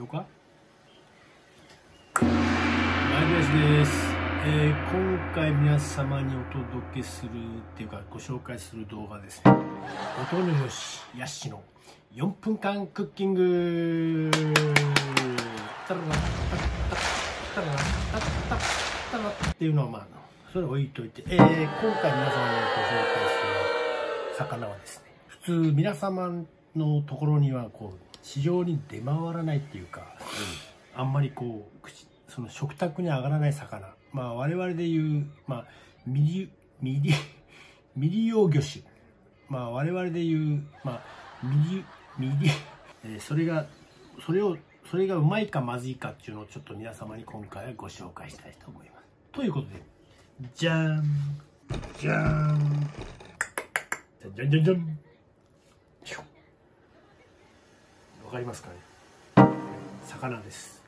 よかマイブレスです、えー今回皆様にお届けするっていうかご紹介する動画ですね。音のよしやっしの4分間クッキング。タラタッタッタラタッタラっていうのはまあそれ置いといて、えー今回皆様にご紹介する魚はですね普通皆様のところにはこう市場に出回らないっていうか、あんまりこう口その食卓に上がらない魚。まあ我々で言う、まあ、ミリミリミリ用魚種。まあ我々で言う、まあ、ミリミリ、えーそれがそれをそれがうまいかまずいかっていうのをちょっと皆様に今回はご紹介したいと思います。ということでじゃーんじゃーんじゃんじゃんじゃんじゃんひょわかりますかね？魚です。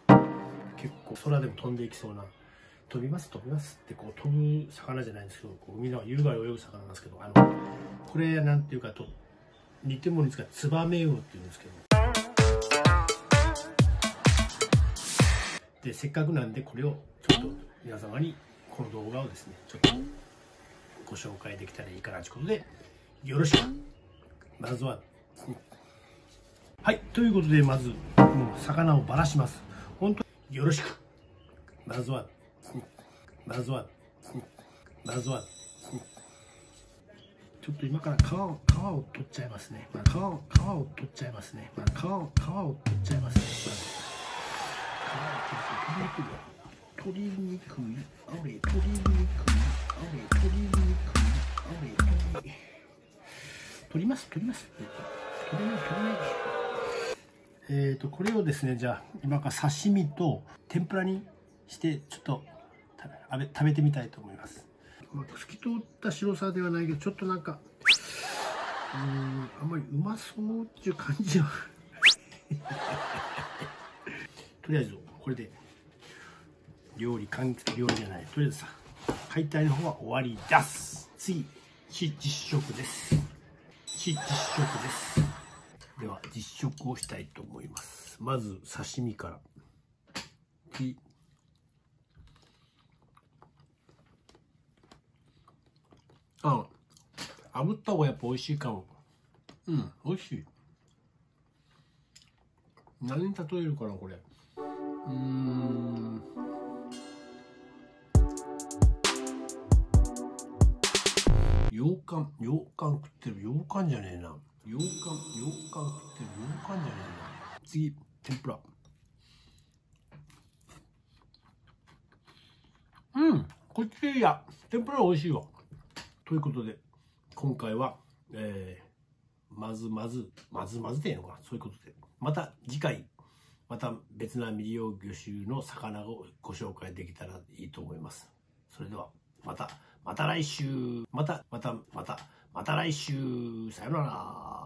結構空でも飛んでいきそうな。飛びます飛びますってこう飛ぶ魚じゃないんですけどこう海の優雅に泳ぐ魚なんですけどあのこれなんていうかと似ても似つかツバメウオっていうんですけど。でせっかくなんでこれをちょっと皆様にこの動画をですねちょっとご紹介できたらいいかなということでよろしく。まずははいということでまずもう魚をばらします。本当によろしく。まずはまずはまずはちょっと今から皮を皮を取っちゃいますね、まあ、皮を皮を取っちゃいますね、まあ、皮を皮を取っちゃいますね、まず取りにくい取りにくいあれ取りにくいあれ取りにくいあれ取り取ります取ります取れない取れないえーとこれをですねじゃあ今から刺身と天ぷらにしてちょっと食べてみたいと思います、まあ、透き通った白さではないけどちょっとなんかうーんあんまりうまそうっていう感じは。とりあえずこれで料理完結料理じゃない。とりあえずさ解体の方は終わりです。次非実食です。非実食ですでは実食をしたいと思います。まず刺身から。ひあ炙った方がやっぱ美味しいかも。うん美味しい。何に例えるかなこれ。うーん。羊羹羊羹食ってる。羊羹じゃねえな羊羹羊羹食ってる羊羹じゃねえな。次天ぷら。うん。こっちいいや天ぷら美味しいわ。ということで今回はえー、まずまずまずまずでいいのかな。そういうことで。また次回また別な未利用魚種の魚をご紹介できたらいいと思います。それではまたまた来週。またまたまた。また来週。さよなら。